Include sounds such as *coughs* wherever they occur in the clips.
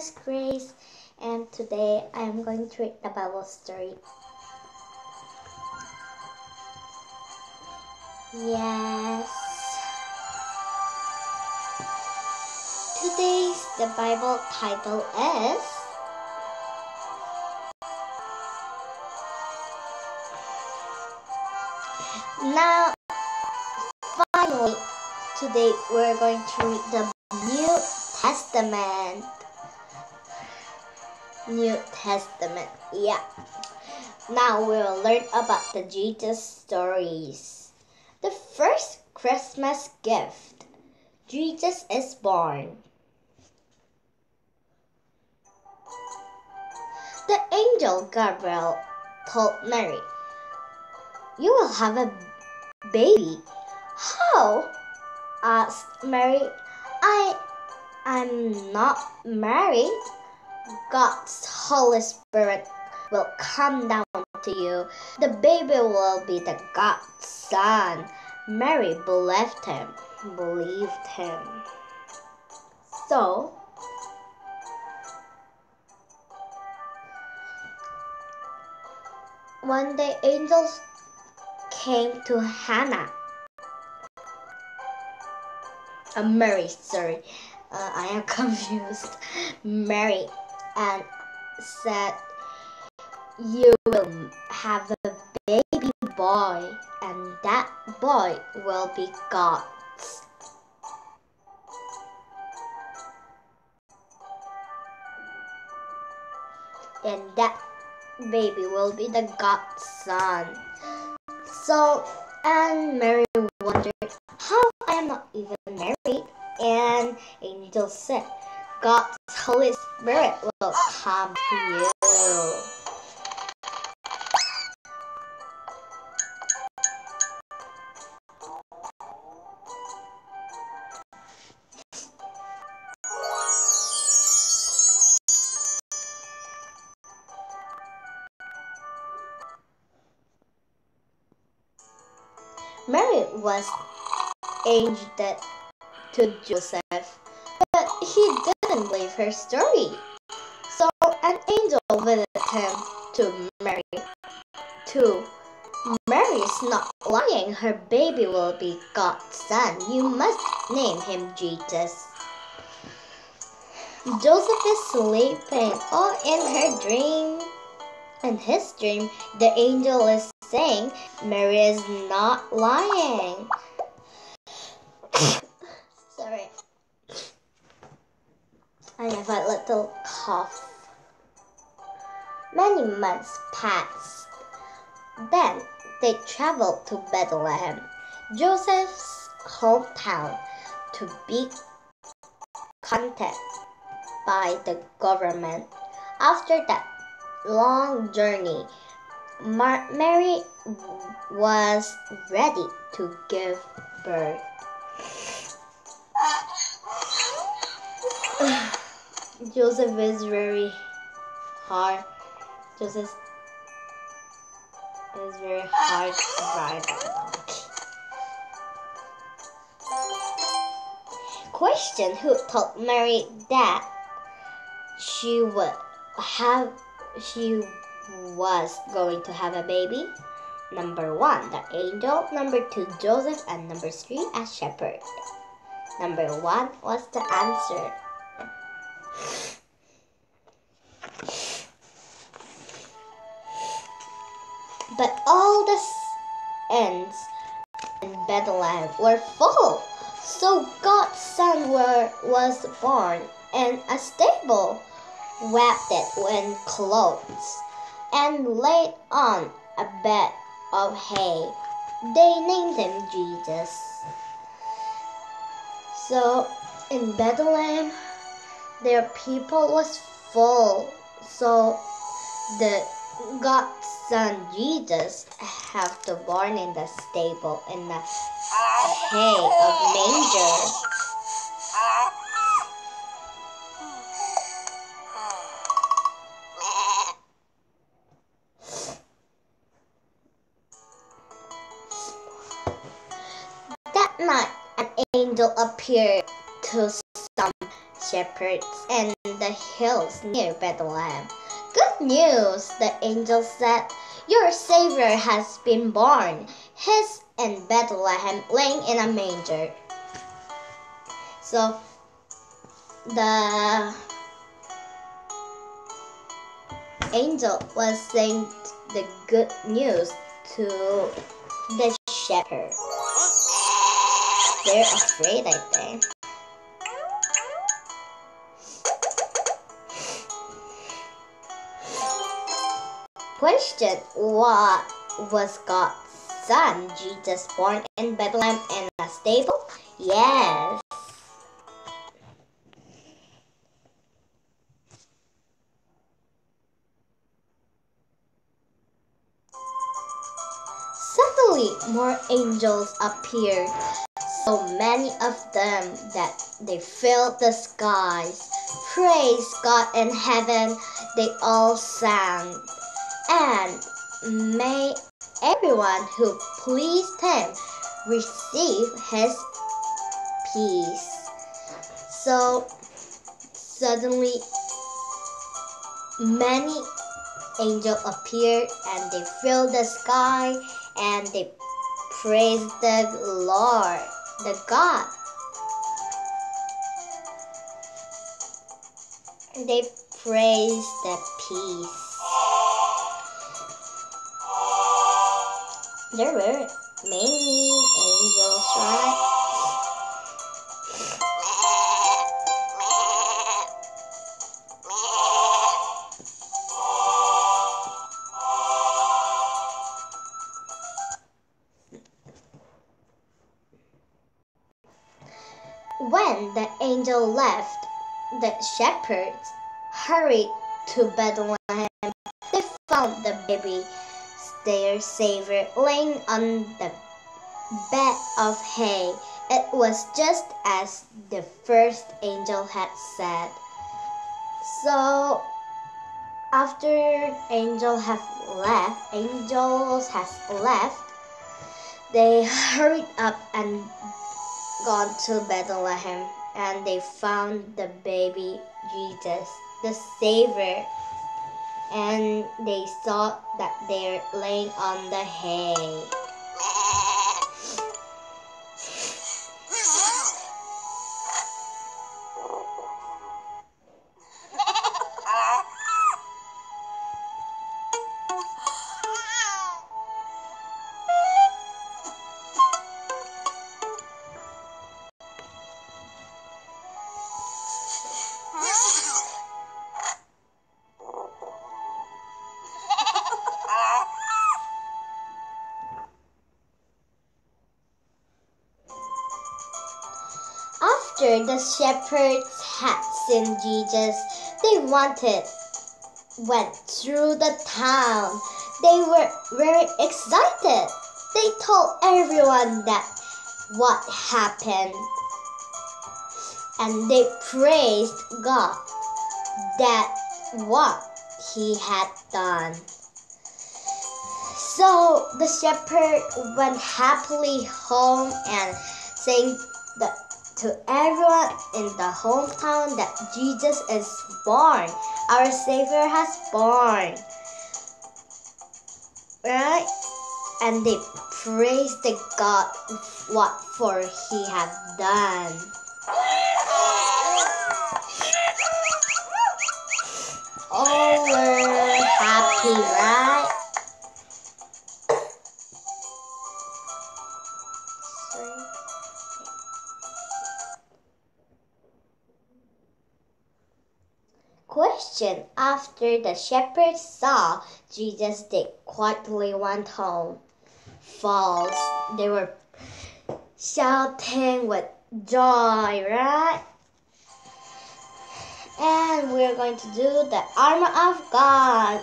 is Grace, and today I am going to read the Bible story. Yes. Today's the Bible title is Now finally today we're going to read the New Testament. New Testament, yeah. Now we'll learn about the Jesus stories. The first Christmas gift Jesus is born. The angel Gabriel told Mary, You will have a baby. How? asked Mary. I am not married. God's Holy Spirit will come down to you. The baby will be the God's son. Mary believed him. Believed him. So one day angels came to Hannah. Uh, Mary, sorry. Uh, I am *laughs* confused. Mary and said, You will have a baby boy, and that boy will be God's. And that baby will be the God's son. So, and Mary wondered, How I am not even married? And angel said, God's Holy Spirit come to you. Mary was engaged to Joseph, but he didn't believe her story. Angel him to Mary. Too. Mary is not lying. Her baby will be God's son. You must name him Jesus. Joseph is sleeping. all in her dream. In his dream, the angel is saying Mary is not lying. *coughs* Sorry. I have a little cough. Many months passed. Then they traveled to Bethlehem, Joseph's hometown, to be contacted by the government. After that long journey, Mar Mary was ready to give birth. *sighs* Joseph is very hard. Joseph is very hard to donkey. Question Who told Mary that she would have she was going to have a baby? Number one, the angel. Number two, Joseph. And number three, a shepherd. Number one was the answer. All the ends in Bethlehem were full. So God's son were, was born in a stable, wrapped it in clothes, and laid on a bed of hay. They named him Jesus. So in Bethlehem, their people was full. So the God's son Jesus have to born in the stable in the hay of manger. That night, an angel appeared to some shepherds in the hills near Bethlehem. Good news, the angel said. Your Savior has been born. He's in Bethlehem, laying in a manger. So, the angel was saying the good news to the shepherd. They're afraid, I think. Question What was God's son, Jesus, born in Bethlehem in a stable? Yes. Suddenly, more angels appeared, so many of them that they filled the skies. Praise God in heaven, they all sang. And may everyone who pleased him receive his peace. So, suddenly, many angels appeared and they filled the sky and they praised the Lord, the God. They praised the peace. There were many angels, right? When the angel left, the shepherds hurried to Bethlehem. They found the baby, their Savior, laying on the bed of hay. It was just as the first angel had said. So, after angel have left, angels has left, they hurried up and gone to Bethlehem and they found the baby Jesus, the Savior, and they saw that they're laying on the hay. After the shepherds had seen Jesus, they wanted went through the town. They were very excited. They told everyone that what happened and they praised God that what he had done. So the shepherd went happily home and that to everyone in the hometown that Jesus is born. Our Savior has born. Right? And they praise the God what for he had done. Oh, we're happy, right? Question After the shepherds saw Jesus, they quietly went home. False. They were shouting with joy, right? And we're going to do the armor of God.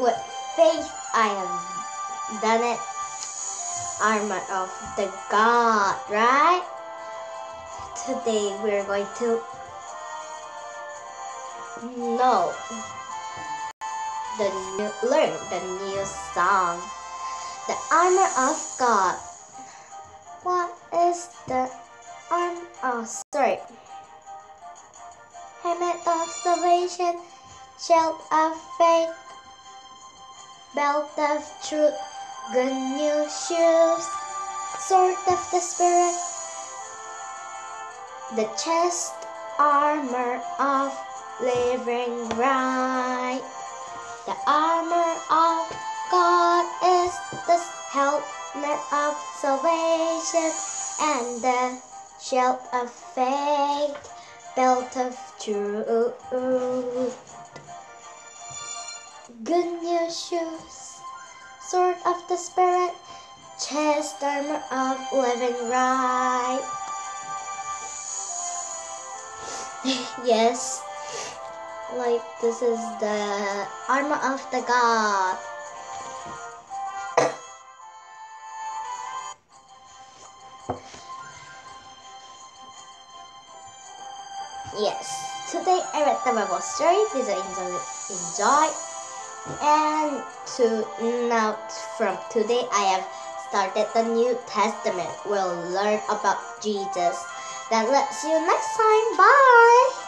With faith, I have done it. Armor of the God, right? Today we're going to know the new, learn the new song. The armor of God. What is the armor? Oh, sorry. helmet of salvation, shield of faith, belt of truth, good new shoes, sword of the spirit, the chest armor of living right. The armor of God is the helmet of salvation and the shield of faith, belt of truth. Good news shoes, sword of the spirit, chest armor of living right. *laughs* yes, like this is the armor of the God. yes, today I read the Bible story. Please enjoy. And to now from today I have started the New Testament. We'll learn about Jesus. Then let's see you next time. Bye.